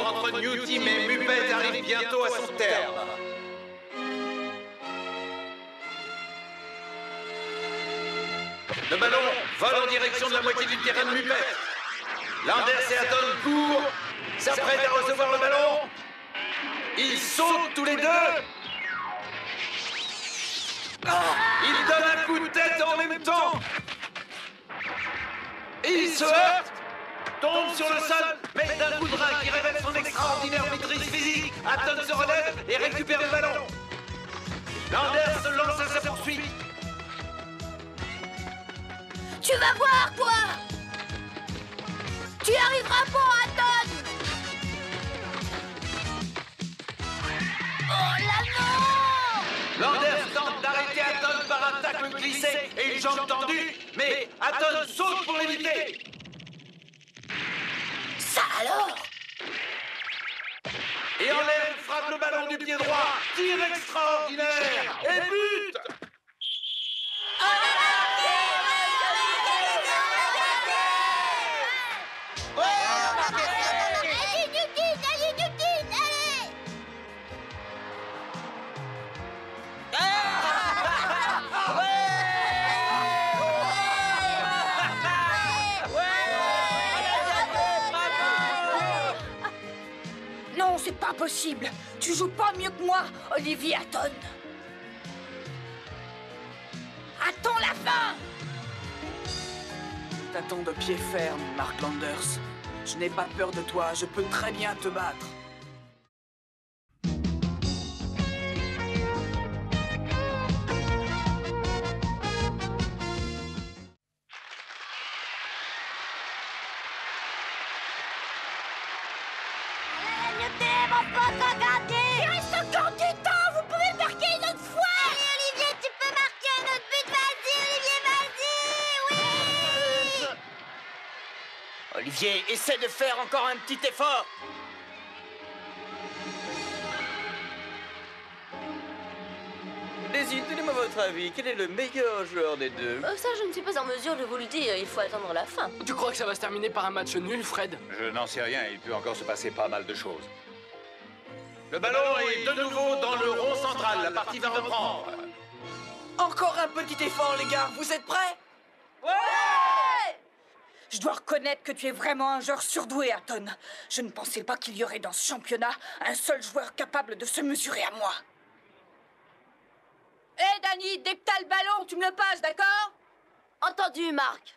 entre New Team et Muppet arrive bientôt à son terme. Le ballon vole en direction de la moitié du terrain de Muppet. Landers et Aton courent, s'apprêtent à recevoir le ballon. Ils sautent tous les deux. Ils donnent un coup de tête en même temps. Ils se heurtent, tombent sur le sol, mais d'un coup de rein qui révèle son extraordinaire maîtrise physique, Aton se relève et récupère le ballon. Landers se lance à sa poursuite. Tu vas voir, toi Tu arriveras pas, Aton Oh là non Landers tente d'arrêter Aton par un tacle glissé et une jambe tendue, mais Aton saute pour l'éviter. Alors Et en l'air, il frappe le ballon du pied droit. Tir extraordinaire et but Allez, Tu joues pas mieux que moi, Olivier Hatton. Attends la fin T'attends de pied ferme, Mark Landers. Je n'ai pas peur de toi, je peux très bien te battre. Il reste encore du temps Vous pouvez marquer une autre fois Allez, Olivier, tu peux marquer un autre but Vas-y, Olivier, vas-y Oui Olivier, essaie de faire encore un petit effort. Désolé, donnez-moi votre avis. Quel est le meilleur joueur des deux Euh, ça, je ne suis pas en mesure de vous le dire. Il faut attendre la fin. Tu crois que ça va se terminer par un match nul, Fred? Je n'en sais rien, il peut encore se passer pas mal de choses. Le ballon est de nouveau dans le rond central. La partie va reprendre. Encore un petit effort, les gars, vous êtes prêts? Je dois reconnaître que tu es vraiment un joueur surdoué, Hatton. Je ne pensais pas qu'il y aurait dans ce championnat un seul joueur capable de se mesurer à moi. Hé, Danny, dès que t'as le ballon, tu me le passes, d'accord? Entendu, Marc.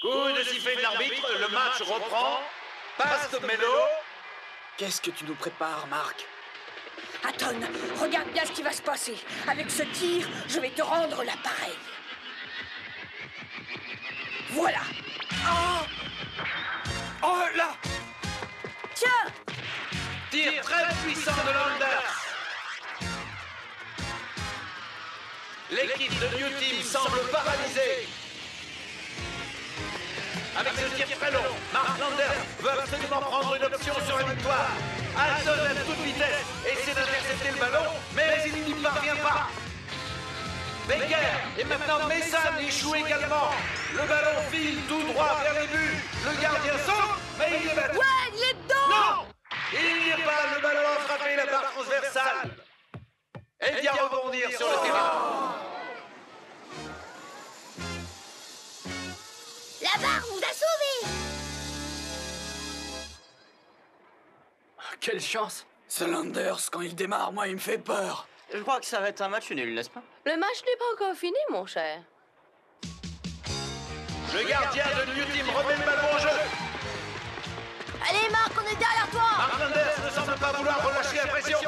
Coup de sifflet de l'arbitre, le match reprend. Passe Melo. Qu'est-ce que tu nous prépares, Marc Hatton, regarde bien ce qui va se passer. Avec ce tir, je vais te rendre l'appareil. Voilà. Oh là Tiens Tir très puissant de Landers. L'équipe de New Team semble paralysée. Avec ce tir très long, Mark Landers veut absolument prendre une option sur la victoire. Alton à toute vitesse essaie d'intercepter le ballon, mais il n'y parvient pas. Baker et maintenant Mason échoue également. Le ballon file tout droit vers les buts. Le gardien saute, mais il est battu. Ouais, il est dedans Non Il n'y est pas, le ballon a frappé la barre transversale. Elle vient rebondir sur le terrain. La barre Quelle chance Ce Landers, quand il démarre, moi, il me fait peur. Je crois que ça va être un match nul, n'est-ce pas? Le match n'est pas encore fini, mon cher. Le gardien de New Team remet le ballon en jeu. Allez, Marc, on est derrière toi Mark Landers ne semble pas vouloir relâcher la pression.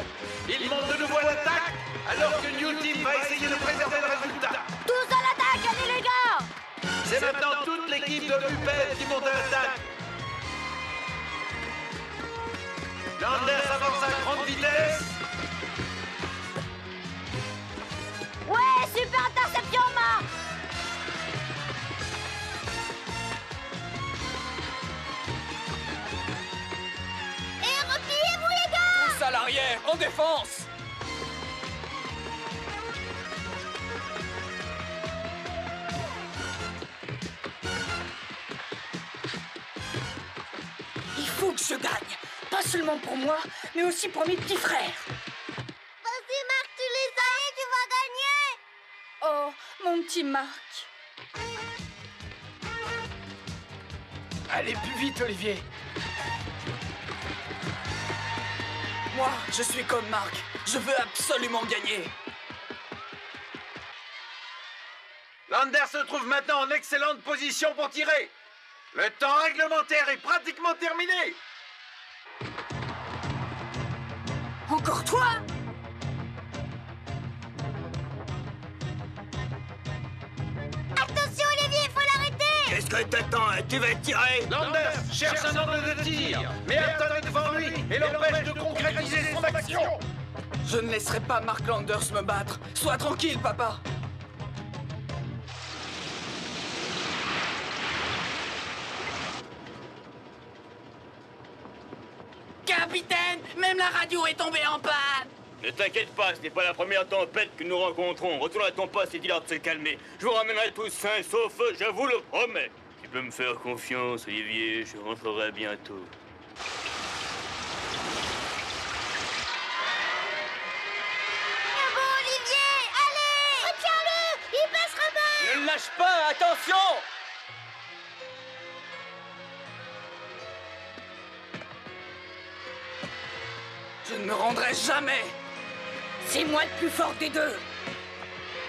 Il monte de nouveau à l'attaque, alors que New Team va essayer de préserver le résultat. Tous à l'attaque, allez les gars C'est maintenant toute l'équipe de Muppet qui monte à l'attaque. Landers avance à grande vitesse. Ouais, super interception, Marc Et repliez-vous, les gars. Tous à l'arrière, en défense seulement pour moi, mais aussi pour mes petits frères. Vas-y, Marc, tu les as et tu vas gagner Oh, mon petit Marc. Allez plus vite, Olivier. Moi, je suis comme Marc. Je veux absolument gagner. Lander se trouve maintenant en excellente position pour tirer. Le temps réglementaire est pratiquement terminé. Encore toi Attention, Olivier, faut l'arrêter Qu'est-ce que t'attends hein Tu vas tirer Lander cherche un angle de tir, mais est devant lui et l'empêche de concrétiser son action. Je ne laisserai pas Mark Landers me battre. Sois tranquille, papa. Même la radio est tombée en panne. Ne t'inquiète pas, ce n'est pas la première tempête que nous rencontrons. Retourne à ton poste et dis-leur de se calmer. Je vous ramènerai tous sains et saufs, je vous le promets. Tu peux me faire confiance, Olivier, je rentrerai bientôt. Bravo, Olivier Allez Retiens-le Il passera bien Ne le lâche pas, attention Je ne me rendrai jamais. C'est moi le plus fort des deux.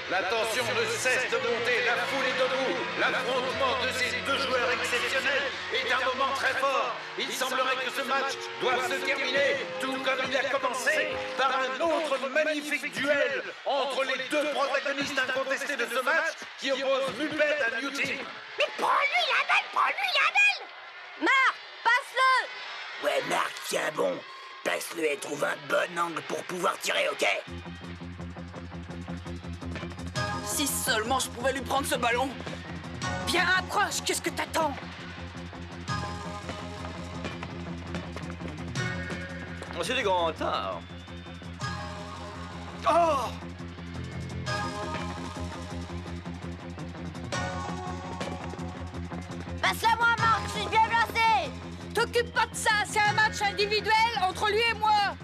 La tension ne cesse de monter, la foule est debout. L'affrontement de ces deux joueurs exceptionnels est un moment très fort. Il semblerait que ce match doive se terminer, tout comme il a commencé, par un autre magnifique duel entre les deux protagonistes incontestés de ce match qui opposent Muppet à New Team. Mais prends-lui la balle Prends-lui la balle Marc, passe-le Ouais, Marc, tiens bon. Passe-le et trouve un bon angle pour pouvoir tirer, ok Si seulement je pouvais lui prendre ce ballon. Bien approche, qu'est-ce que t'attends C'est du grand retard. Oh Passe-la moi, T'occupe pas de ça, c'est un match individuel entre lui et moi.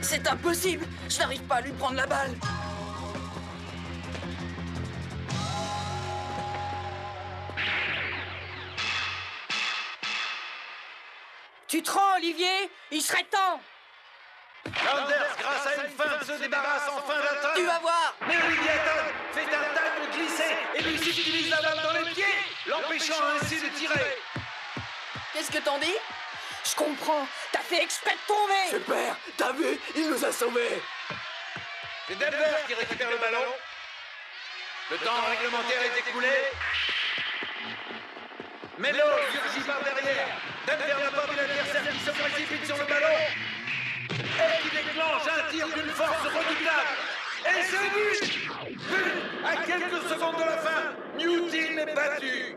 C'est impossible. Je n'arrive pas à lui prendre la balle. Tu te rends, Olivier Il serait temps. Landers, grâce à une feinte, se débarrasse enfin d'Aton. Tu vas voir. Mais Olivier fait un tacle glissé et lui subtilise la balle dans les pieds, l'empêchant ainsi de tirer. Qu'est-ce que t'en dis? Je comprends, t'as fait exprès de tomber. Super. T'as vu? Il nous a sauvés. C'est Denver qui récupère le ballon. Le temps réglementaire est écoulé. Melo surgit par derrière. Denver n'a pas vu l'adversaire qui se précipite sur le ballon. Et qui déclenche un tir d'une force redoublable. Et c'est but But À quelques secondes de la fin, New Team est battu.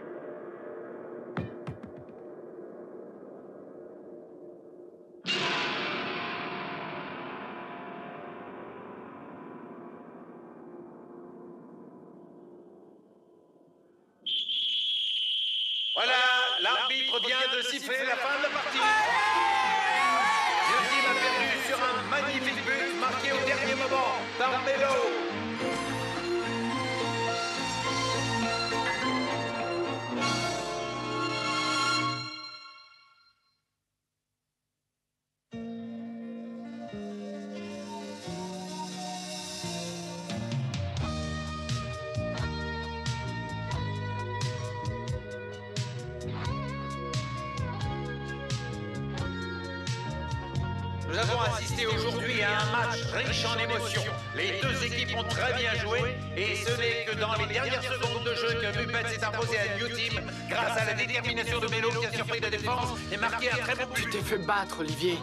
Assisté aujourd'hui à un match riche en émotions. Les deux équipes ont très bien joué et ce n'est que dans les dernières secondes de jeu que Muppet s'est imposé à New Team grâce à la détermination de Melo qui a surpris la défense et marqué un très bon Tu t'es fait battre, Olivier.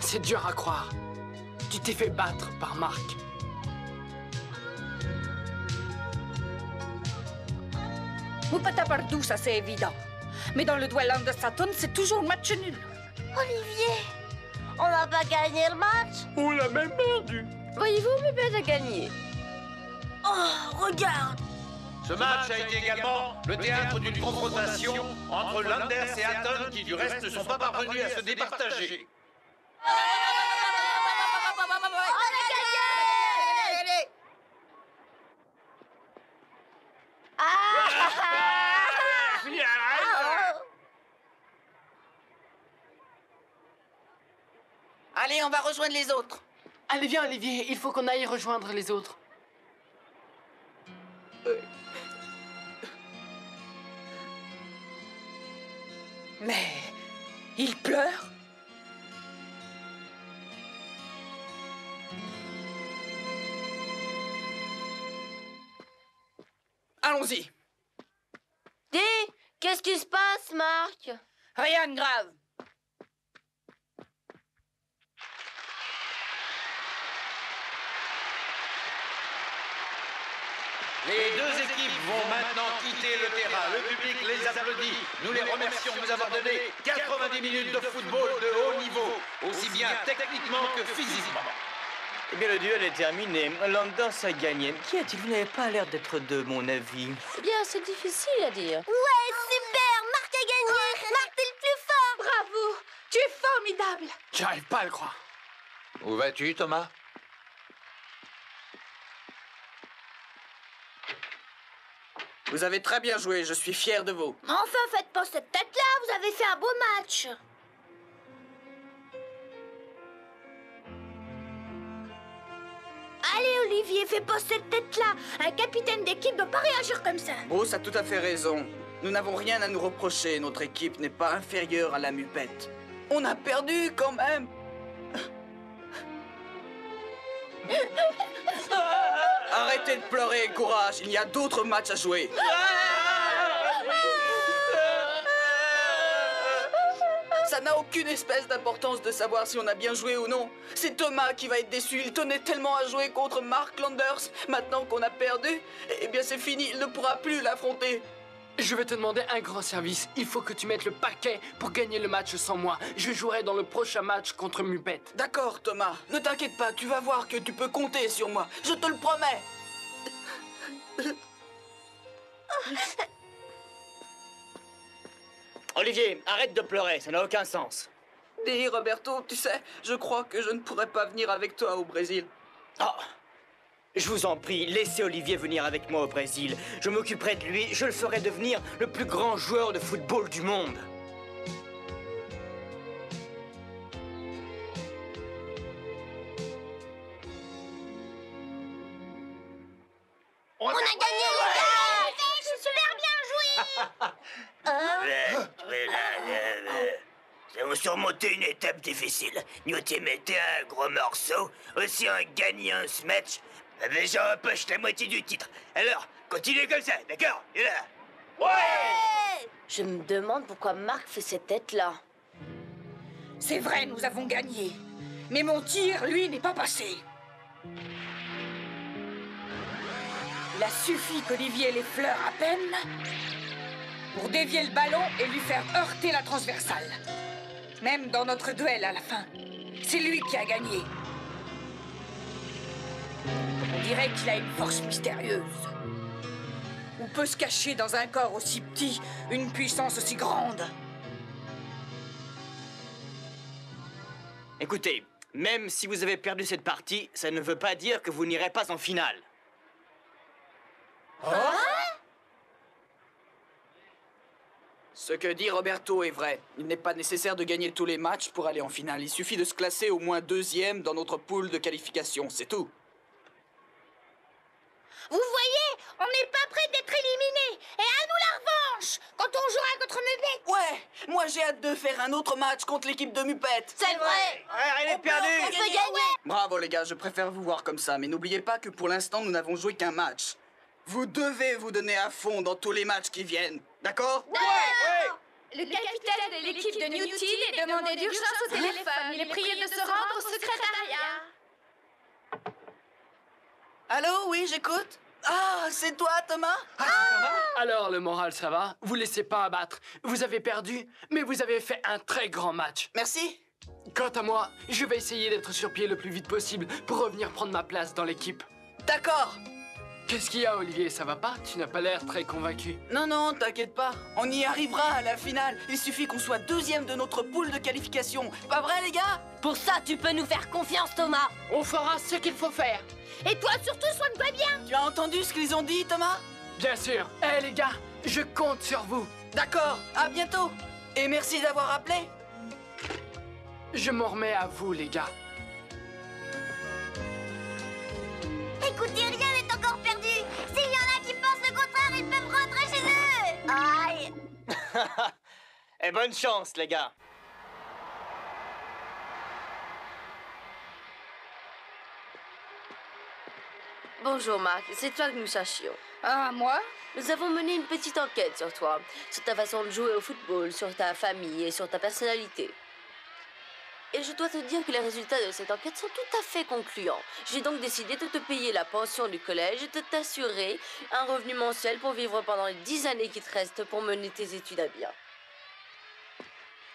C'est dur à croire. Tu t'es fait battre par Marc. Muppet a perdu, ça c'est évident. Mais dans le duel de Saturn, c'est toujours match nul. Olivier On n'a pas gagné le match On l'a même perdu. Voyez-vous, Muppet a gagné. Oh, regarde Ce match a été également le théâtre d'une confrontation entre Landers et Hatton qui du reste ne sont pas parvenus à se départager. Allez, on va rejoindre les autres. Allez, viens, Olivier, il faut qu'on aille rejoindre les autres. Mais il pleure Allons-y. Dis, qu'est-ce qui se passe, Marc? Rien de grave. Les deux équipes vont maintenant quitter le terrain. Le public Nous les remercions de nous avoir donné 90 minutes de football de haut niveau, aussi bien techniquement que physiquement. Eh bien, le duel est terminé. Landers a gagné. Qui a-t-il? Vous n'avez pas l'air d'être de mon avis. Eh bien, c'est difficile à dire. Ouais, super Marc a gagné Marc, t'es le plus fort Bravo Tu es formidable J'arrive pas à le croire. Où vas-tu, Thomas? Vous avez très bien joué, je suis fier de vous. Enfin, faites pas cette tête-là, vous avez fait un beau match Allez, Olivier, fais pas cette tête-là Un capitaine d'équipe doit pas réagir comme ça Bruce a tout à fait raison. Nous n'avons rien à nous reprocher, notre équipe n'est pas inférieure à la mupette. On a perdu quand même Arrêtez de pleurer, courage, il y a d'autres matchs à jouer. Ça n'a aucune espèce d'importance de savoir si on a bien joué ou non. C'est Thomas qui va être déçu. Il tenait tellement à jouer contre Mark Landers. Maintenant qu'on a perdu, eh bien c'est fini. Il ne pourra plus l'affronter. Je vais te demander un grand service. Il faut que tu mettes le paquet pour gagner le match sans moi. Je jouerai dans le prochain match contre Mupet. D'accord, Thomas. Ne t'inquiète pas. Tu vas voir que tu peux compter sur moi. Je te le promets. Olivier, arrête de pleurer, ça n'a aucun sens. Dis, Roberto, tu sais, je crois que je ne pourrais pas venir avec toi au Brésil. Oh Je vous en prie, laissez Olivier venir avec moi au Brésil. Je m'occuperai de lui, je le ferai devenir le plus grand joueur de football du monde. On a gagné, les gars C'est super bien joué Nous avons surmonté une étape difficile. Nous t'y metté un gros morceau, aussi un gagné un match. Déjà en poche la moitié du titre. Alors, continuez comme ça, d'accord Ouais Je me demande pourquoi Marc fait cette tête-là. C'est vrai, nous avons gagné. Mais mon tir, lui, n'est pas passé. Il a suffi qu'Olivier l'effleure à peine pour dévier le ballon et lui faire heurter la transversale. Même dans notre duel à la fin, c'est lui qui a gagné. On dirait qu'il a une force mystérieuse. Où peut se cacher dans un corps aussi petit une puissance aussi grande? Écoutez, même si vous avez perdu cette partie, ça ne veut pas dire que vous n'irez pas en finale. Ce que dit Roberto est vrai. Il n'est pas nécessaire de gagner tous les matchs pour aller en finale. Il suffit de se classer au moins deuxième dans notre pool de qualification, c'est tout. Vous voyez, on n'est pas prêt d'être éliminé Et à nous la revanche Quand on jouera contre Mubek Ouais, moi j'ai hâte de faire un autre match contre l'équipe de Mupette. C'est vrai. Elle est perdue. On peut gagner. Bravo les gars, je préfère vous voir comme ça, mais n'oubliez pas que pour l'instant nous n'avons joué qu'un match. Vous devez vous donner à fond dans tous les matchs qui viennent, d'accord? Le capitaine de l'équipe de Newton est demandé d'urgence au téléphone. Il est prié de se rendre au secrétariat. Allô, oui, j'écoute Ah, c'est toi, Thomas? Alors, le moral, ça va? Vous laissez pas abattre. Vous avez perdu, mais vous avez fait un très grand match. Merci. Quant à moi, je vais essayer d'être sur pied le plus vite possible pour revenir prendre ma place dans l'équipe. D'accord. Qu'est-ce qu'il y a, Olivier Ça va pas Tu n'as pas l'air très convaincu. Non, non, t'inquiète pas. On y arrivera à la finale. Il suffit qu'on soit deuxième de notre poule de qualification. Pas vrai, les gars Pour ça, tu peux nous faire confiance, Thomas. On fera ce qu'il faut faire. Et toi surtout, soigne-toi bien. Tu as entendu ce qu'ils ont dit, Thomas Bien sûr. Eh les gars, je compte sur vous. D'accord, à bientôt. Et merci d'avoir appelé. Je m'en remets à vous, les gars. Écoutez, rien Et bonne chance, les gars. Bonjour, Marc. C'est toi que nous cherchions. Ah, moi? Nous avons mené une petite enquête sur toi, sur ta façon de jouer au football, sur ta famille et sur ta personnalité. Et je dois te dire que les résultats de cette enquête sont tout à fait concluants. J'ai donc décidé de te payer la pension du collège et de t'assurer un revenu mensuel pour vivre pendant les dix années qui te restent pour mener tes études à bien.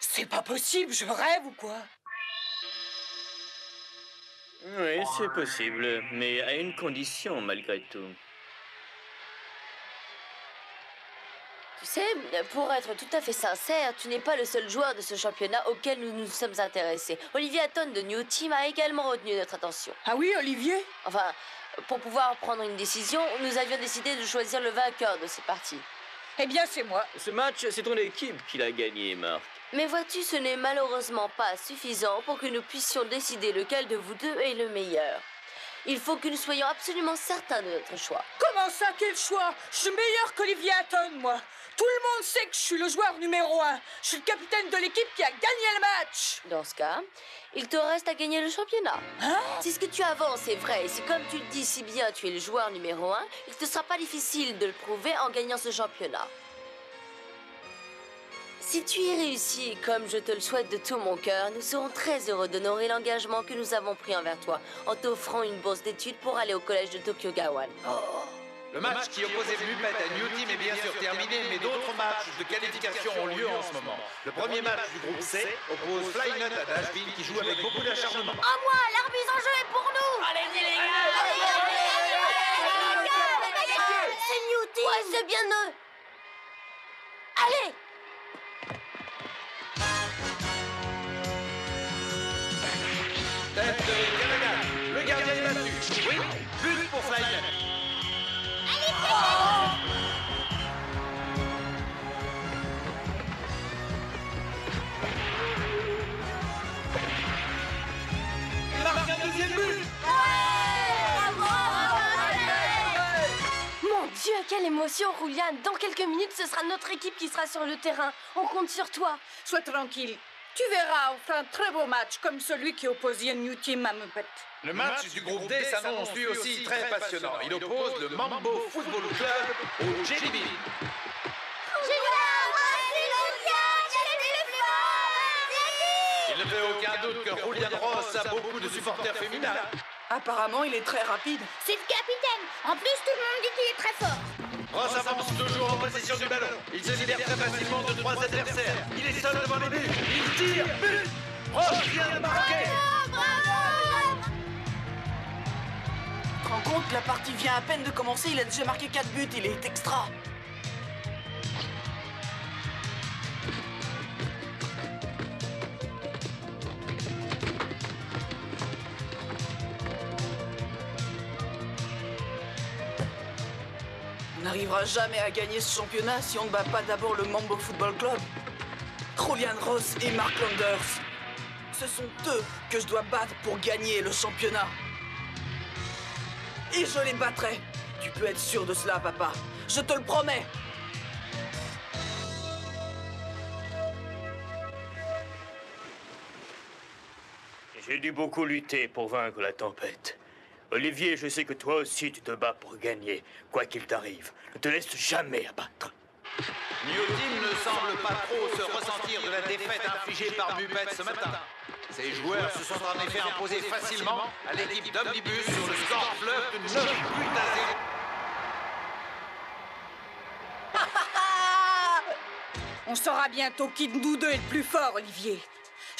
C'est pas possible, je rêve ou quoi? Oui, c'est possible, mais à une condition malgré tout. Tu sais, pour être tout à fait sincère, tu n'es pas le seul joueur de ce championnat auquel nous nous sommes intéressés. Olivier Hatton de New Team a également retenu notre attention. Ah oui, Olivier? Enfin, pour pouvoir prendre une décision, nous avions décidé de choisir le vainqueur de cette partie. Eh bien, c'est moi. Ce match, c'est ton équipe qui l'a gagné, Marc. Mais vois-tu, ce n'est malheureusement pas suffisant pour que nous puissions décider lequel de vous deux est le meilleur. Il faut que nous soyons absolument certains de notre choix. Comment ça, quel choix? Je suis meilleur qu'Olivier Hatton, moi. Tout le monde sait que je suis le joueur numéro un. Je suis le capitaine de l'équipe qui a gagné le match. Dans ce cas, il te reste à gagner le championnat. c'est ce que tu avances, c'est vrai. Et si comme tu le dis si bien, tu es le joueur numéro un, il ne te sera pas difficile de le prouver en gagnant ce championnat. Si tu y réussis, comme je te le souhaite de tout mon cœur, nous serons très heureux d'honorer l'engagement que nous avons pris envers toi en t'offrant une bourse d'études pour aller au collège de Tokyo Gawan. Le match qui opposait Muppet à New Team est bien sûr terminé, mais d'autres matchs de qualification ont lieu en ce moment. Le premier match du groupe C oppose Flynut à Dashville qui joue avec beaucoup d'acharnement. En moi, l'arbitre en jeu est pour nous. Allez-y les C'est New Team. Ouais, c'est bien eux Allez Tête de Gallagher, le gardien est battu. Oui, but pour Flynut. Il marque un deuxième but Mon Dieu, quelle émotion, Roulian Dans quelques minutes, ce sera notre équipe qui sera sur le terrain. On compte sur toi. Sois tranquille. Tu verras, on fera un très beau match, comme celui qui opposait New Team à Muppet. Le match du groupe D s'annonce lui aussi très passionnant. Il oppose le Mambo Football Club au Jelly Bean. Il ne fait aucun doute que Julian Ross a beaucoup de supporters féminins. Apparemment, il est très rapide. C'est le capitaine. En plus, tout le monde dit qu'il est très fort. Ross avance toujours en possession du ballon. Il se libère très facilement de trois adversaires. Il est seul devant les buts. Il tire, but Ross vient de marquer te rends compte, la partie vient à peine de commencer, il a déjà marqué 4 buts, il est extra. Jamais à gagner ce championnat si on ne bat pas d'abord le Mambo Football Club. Julian Ross et Mark Landers. Ce sont eux que je dois battre pour gagner le championnat. Et je les battrai. Tu peux être sûr de cela, papa. Je te le promets. J'ai dû beaucoup lutter pour vaincre la tempête. Olivier, je sais que toi aussi tu te bats pour gagner, quoi qu'il t'arrive. Ne te laisse jamais abattre. New Team ne semble pas trop se ressentir de la défaite infligée par Muppet ce matin. Ces joueurs se sont en effet imposés facilement à l'équipe d'Omnibus sur le score fleuve de 9 buts à 0. On saura bientôt qui de nous deux est le plus fort, Olivier.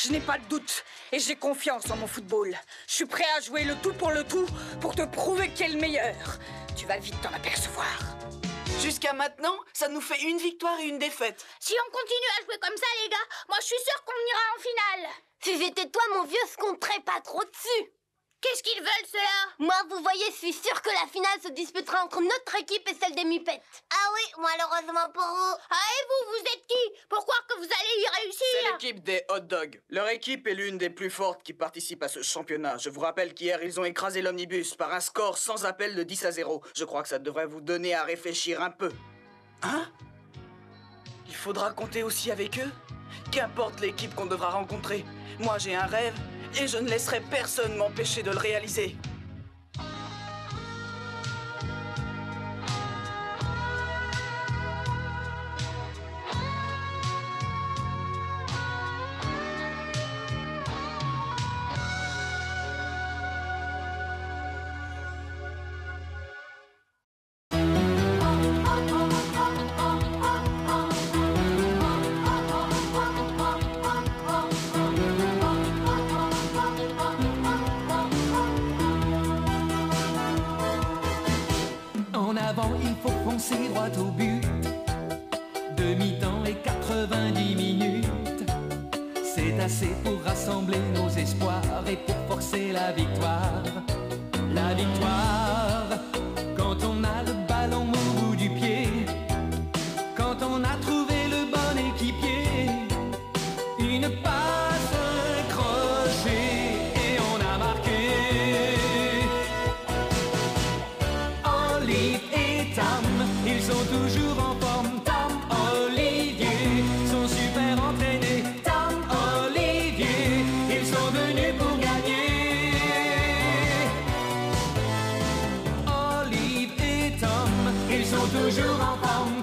Je n'ai pas de doute et j'ai confiance en mon football. Je suis prêt à jouer le tout pour le tout pour te prouver qui est le meilleur. tu vas vite t'en apercevoir. Jusqu'à maintenant, ça nous fait une victoire et une défaite. Si on continue à jouer comme ça, les gars, moi je suis sûre qu'on ira en finale. Si j'étais toi, mon vieux, se compterait pas trop dessus. Qu'est-ce qu'ils veulent, ceux-là? Moi, vous voyez, je suis sûre que la finale se disputera entre notre équipe et celle des Mupettes. Ah oui, malheureusement pour vous. Ah, et vous, vous êtes qui? Pour croire que vous allez y C'est réussir l'équipe des Hot Dogs. Leur équipe est l'une des plus fortes qui participent à ce championnat. Je vous rappelle qu'hier, ils ont écrasé l'omnibus par un score sans appel de 10 à 0. Je crois que ça devrait vous donner à réfléchir un peu. Hein? Il faudra compter aussi avec eux? Qu'importe l'équipe qu'on devra rencontrer. Moi, j'ai un rêve et je ne laisserai personne m'empêcher de le réaliser. Il faut foncer droit au but. Demi-temps et 90 venus pour gagner. Olive et Tom, ils sont toujours en forme.